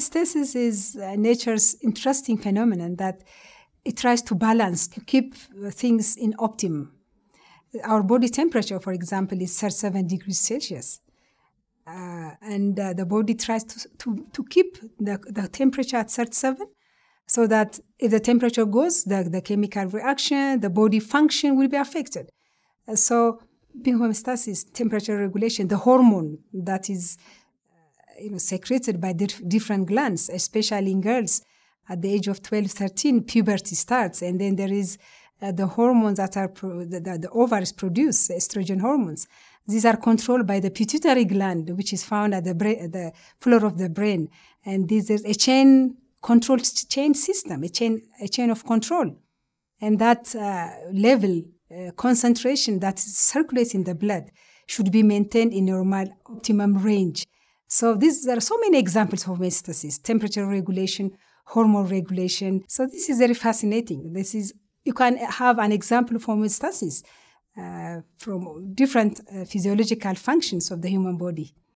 Homeostasis is uh, nature's interesting phenomenon that it tries to balance, to keep things in optimum. Our body temperature, for example, is 37 degrees Celsius. Uh, and uh, the body tries to, to, to keep the, the temperature at 37 so that if the temperature goes, the, the chemical reaction, the body function will be affected. Uh, so, being homeostasis, temperature regulation, the hormone that is uh, you know, secreted by dif- different glands, especially in girls at the age of 12, 13, puberty starts, and then there is uh, the hormones that are pro- the, the, the ovaries produce, estrogen hormones. These are controlled by the pituitary gland, which is found at the, bra- the floor of the brain. And this is a chain control chain system, a chain, a chain of control. And that uh, level, uh, concentration that circulates in the blood should be maintained in normal optimum range. So these, there are so many examples of homeostasis, temperature regulation, hormone regulation. So this is very fascinating. This is, you can have an example of homeostasis uh, from different uh, physiological functions of the human body.